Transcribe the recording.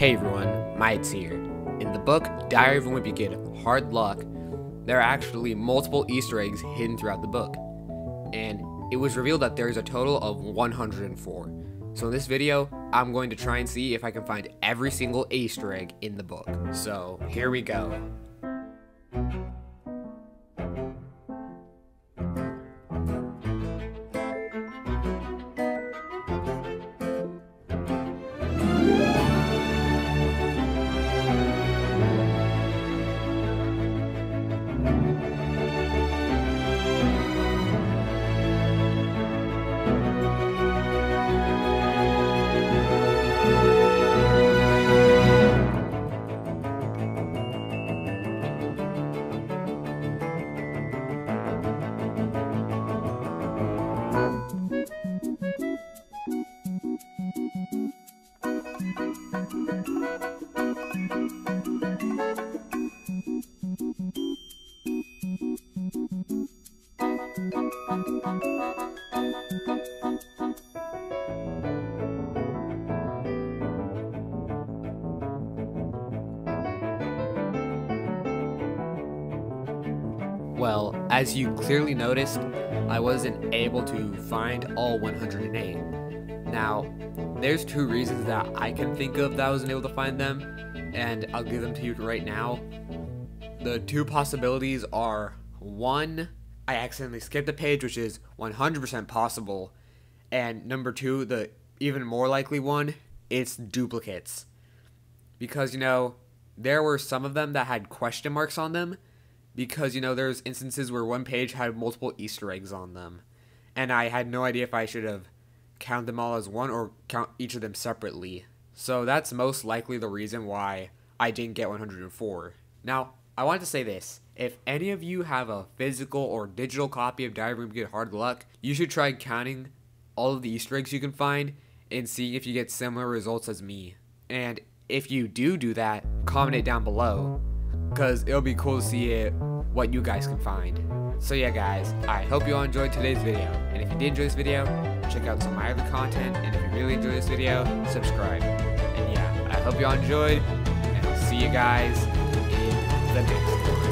Hey everyone, Miditz here. In the book Diary of a Wimpy Kid, Hard Luck, there are actually multiple Easter eggs hidden throughout the book. And it was revealed that there is a total of 104. So in this video, I'm going to try and see if I can find every single Easter egg in the book. So here we go. Well, as you clearly noticed, I wasn't able to find all 108. Now, there's two reasons that I can think of that I wasn't able to find them, and I'll give them to you right now. The two possibilities are one, I accidentally skipped a page, which is 100% possible, and number two, the even more likely one, it's duplicates. Because, you know, there were some of them that had question marks on them, because you know there's instances where one page had multiple Easter eggs on them, and I had no idea if I should have count them all as one or count each of them separately. So that's most likely the reason why I didn't get 104. Now, I want to say this. If any of you have a physical or digital copy of Diary of Get Hard Luck, you should try counting all of the Easter eggs you can find and seeing if you get similar results as me. And if you do do that, comment it down below because it'll be cool to see it, what you guys can find. So yeah guys, I hope you all enjoyed today's video, and if you did enjoy this video, check out some of my other content, and if you really enjoyed this video, subscribe. And yeah, I hope you all enjoyed, and I'll see you guys in the next one.